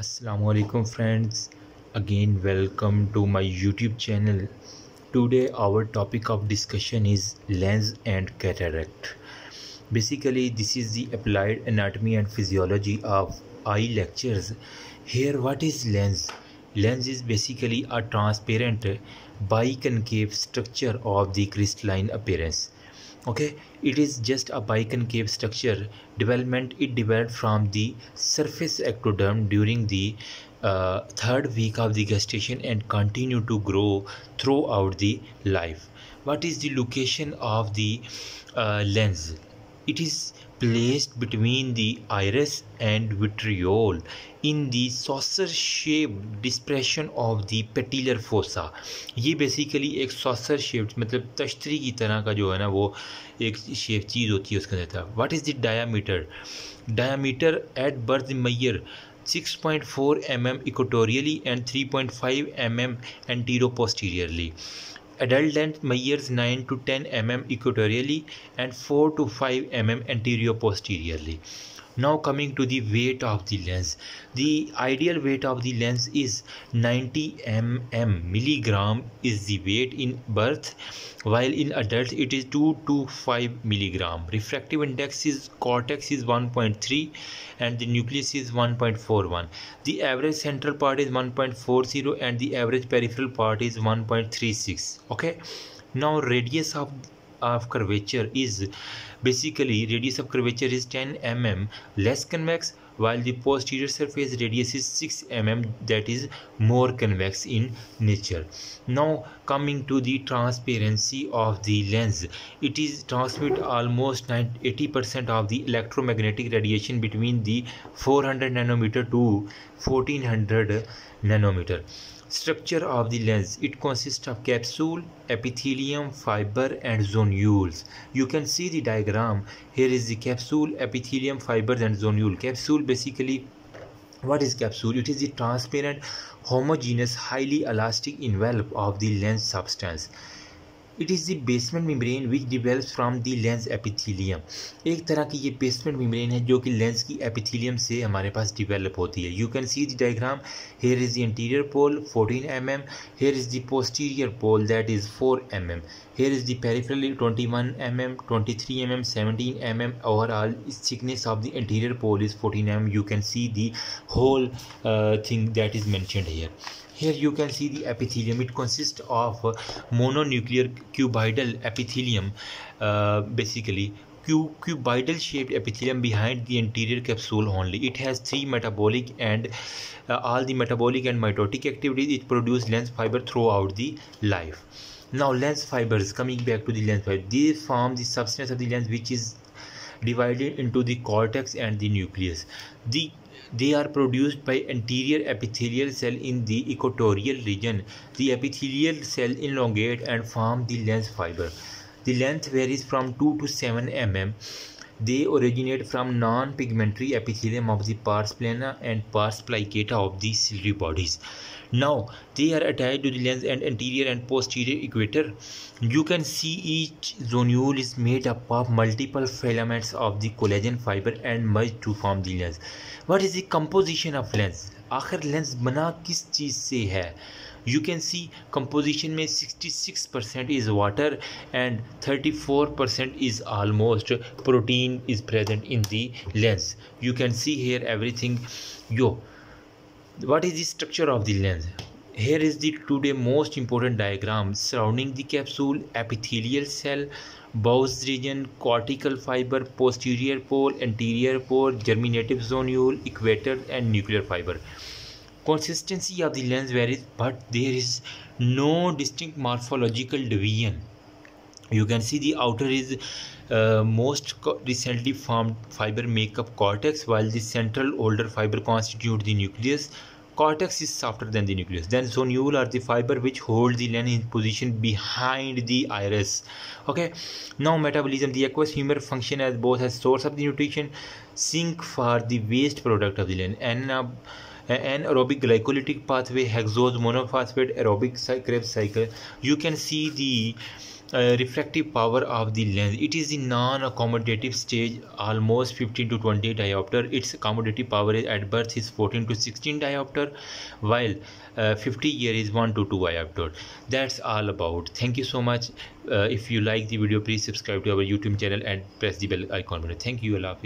Assalamualaikum friends. Again welcome to my youtube channel. Today our topic of discussion is lens and cataract. Basically this is the applied anatomy and physiology of eye lectures. Here what is lens? Lens is basically a transparent biconcave structure of the crystalline appearance okay it is just a biconcave structure development. It developed from the surface ectoderm during the uh, third week of the gestation and continue to grow throughout the life. What is the location of the uh, lens it is placed between the iris and vitreous in the saucer shape depression of the patellar fossa یہ basically ایک saucer shape مطلب تشتری کی طرح کا جو ہے نا وہ ایک شیپ چیز ہوتی ہے اس کے اندر تھا what is the diameter diameter at birth mere six point four M M equatorially and three point five M M anteroposteriorly Adult length measures 9 to 10 mm equatorially and 4 to 5 mm anterior posteriorly. Now coming to the weight of the lens. The ideal weight of the lens is 90 mm milligram is the weight in birth while in adults it is 2 to 5 milligram. Refractive index is cortex is 1.3 and the nucleus is 1.41. The average central part is 1.40 and the average peripheral part is 1.36. Okay. Now radius of of curvature is basically radius of curvature is 10 mm less convex while the posterior surface radius is 6 mm that is more convex in nature. Now coming to the transparency of the lens. It is transmit almost 80 percent of the electromagnetic radiation between the 400 nanometer to 1400 nanometer Structure of the lens. It consists of capsule, epithelium, fiber and zonules. You can see the diagram. Here is the capsule, epithelium, fibers and zonule. Capsule basically what is capsule? It is the transparent, homogeneous, highly elastic envelope of the lens substance. It is the basement membrane which develops from the lens epithelium ایک طرح کی یہ basement membrane ہے جو کہ lens کی ایپیتھیلیم سے ہمارے پاس ڈیولپ ہوتی ہے۔ You can see the diagram here is the anterior pole fourteen M M here is the posterior pole that is four M M here is the peripheral twenty one M M twenty three M M seventeen M M overall us thickness of the anterior pole is fourteen M M you can see the whole thing that is mentioned here here you can see the epithelium. It consists of mononuclear cuboidal epithelium uh, basically cuboidal shaped epithelium behind the anterior capsule only. It has three metabolic and uh, all the metabolic and mitotic activities. It produces lens fiber throughout the life. Now lens fibers coming back to the lens fiber these form the substance of the lens which is divided into the cortex and the nucleus. The they are produced by anterior epithelial cell in the equatorial region. The epithelial cell elongate and form the lens fiber. The length varies from 2 to 7 mm. They originate from non pigmentary epithelium of the pars plana and pars plicata of the ciliary bodies now they are attach and anterior and posterior equator you can see each zone is made up of multiple filaments of the cone fibre and mix to form the lens what is the composition of lens آخر lens بنا کس چیز سے ہے you can see composition में 66% is water and 34% is almost protein is present in the lens. You can see here everything. Yo what is the structure of the lens? Here is the today most important diagram surrounding the capsule epithelial cell Bowes region, cortical fiber, posterior pole, anterior pole, germinative zonule, equator and nuclear fiber. Consistency of the lens varies but there is no distinct morphological division. You can see the outer is uh, most recently formed fiber make up cortex while the central older fiber constitute the nucleus. Cortex is softer than the nucleus. Then zonule are the fiber which hold the lens in position behind the iris. Okay? Now metabolism. The aqueous humor function as both as source of the nutrition sink for the waste product of the lens. And uh, anaerobic glycolytic pathway hexose monophosphate aerobic krebs cycle. You can see the uh, refractive power of the lens. It is the non-accommodative stage almost 15 to 20 diopter. Its accommodative power at birth is 14 to 16 diopter while uh, 50 year is 1 to 2 diopter. That's all about. Thank you so much. Uh, if you like the video please subscribe to our youtube channel and press the bell icon thank you. Allah